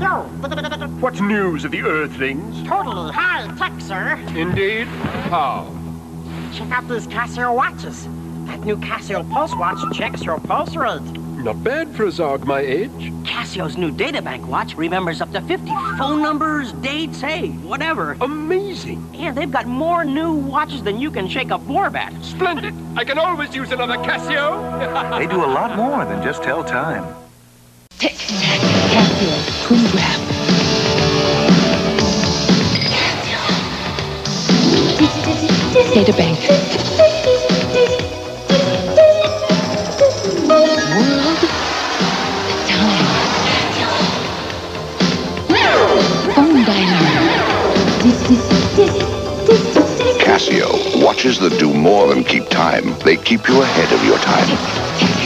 Yo! What news of the Earthlings? Totally high tech, sir. Indeed? How? Check out these Casio watches. That new Casio Pulse watch checks your pulse rate. Not bad for a Zog my age. Casio's new databank watch remembers up to 50 phone numbers, dates, hey, whatever. Amazing. And they've got more new watches than you can shake a boar at. Splendid. I can always use another Casio. They do a lot more than just tell time. Tic Tac Casio Twin Graph. Data bank. World. Time. Phone dialer. Casio, watches that do more than keep time. They keep you ahead of your time.